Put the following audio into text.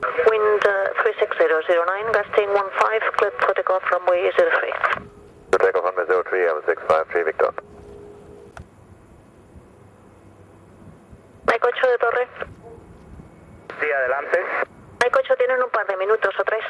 Wind uh, 36009, gusting 15, clear for takeoff runway 03. To take off runway 03, L653 Victor. Mike 8 de torre. Sí, adelante. Mike 8 tienen un par de minutos o tres.